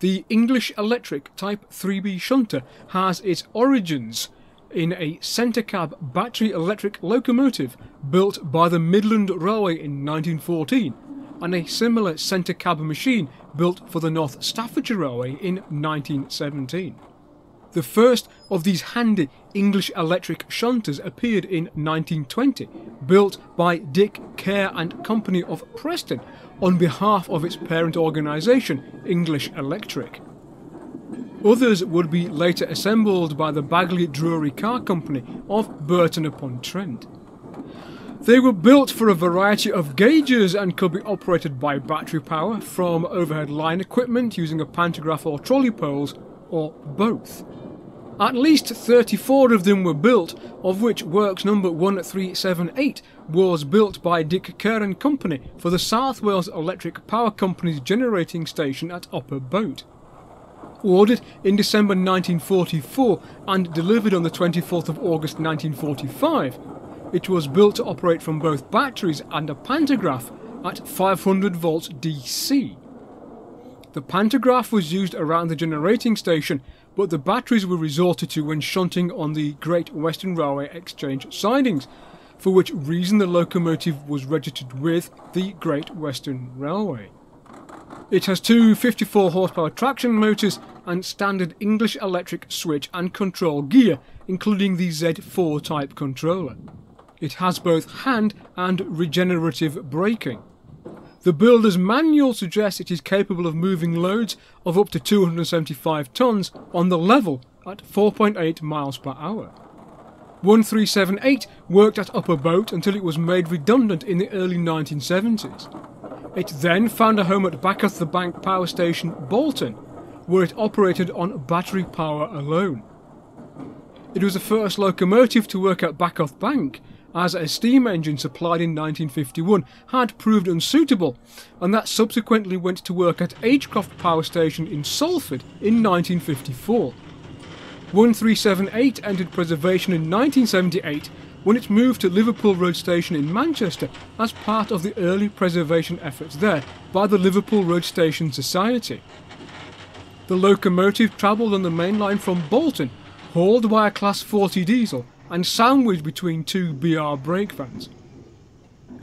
The English Electric Type 3B shunter has its origins in a centre cab battery electric locomotive built by the Midland Railway in 1914 and a similar centre cab machine built for the North Staffordshire Railway in 1917. The first of these handy English electric shunters appeared in 1920, built by Dick Kerr and Company of Preston on behalf of its parent organisation, English Electric. Others would be later assembled by the Baguley Drewry Car Company of Burton upon Trent. They were built for a variety of gauges and could be operated by battery power from overhead line equipment using a pantograph or trolley poles, or both. At least 34 of them were built, of which works number 1378 was built by Dick Kerr and Company for the South Wales Electric Power Company's generating station at Upper Boat. Ordered in December 1944 and delivered on the 24th of August 1945, it was built to operate from both batteries and a pantograph at 500 volts DC. The pantograph was used around the generating station but the batteries were resorted to when shunting on the Great Western Railway Exchange sidings, for which reason the locomotive was registered with the Great Western Railway. It has two 54 horsepower traction motors and standard English electric switch and control gear, including the Z4 type controller. It has both hand and regenerative braking. The builder's manual suggests it is capable of moving loads of up to 275 tons on the level at 4.8 miles per hour. 1378 worked at Upper Boat until it was made redundant in the early 1970s. It then found a home at Back o' th' Bank Power Station, Bolton, where it operated on battery power alone. It was the first locomotive to work at Back o' Bank as a steam engine supplied in 1951 had proved unsuitable, and that subsequently went to work at Agecroft Power Station in Salford in 1954. 1378 entered preservation in 1978 when it moved to Liverpool Road Station in Manchester as part of the early preservation efforts there by the Liverpool Road Station Society. The locomotive travelled on the main line from Bolton, hauled by a Class 40 diesel, and sandwiched between two BR brake vans.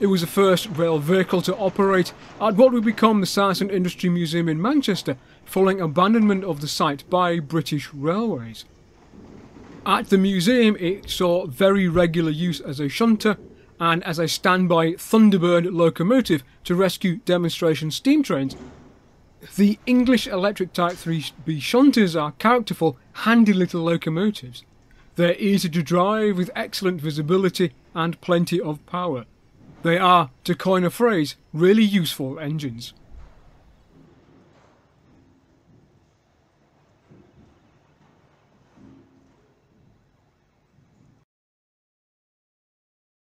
It was the first rail vehicle to operate at what would become the Science and Industry Museum in Manchester following abandonment of the site by British Railways. At the museum it saw very regular use as a shunter and as a standby Thunderbird locomotive to rescue demonstration steam trains. The English Electric Type 3B shunters are characterful, handy little locomotives. They're easy to drive with excellent visibility and plenty of power. They are, to coin a phrase, really useful engines.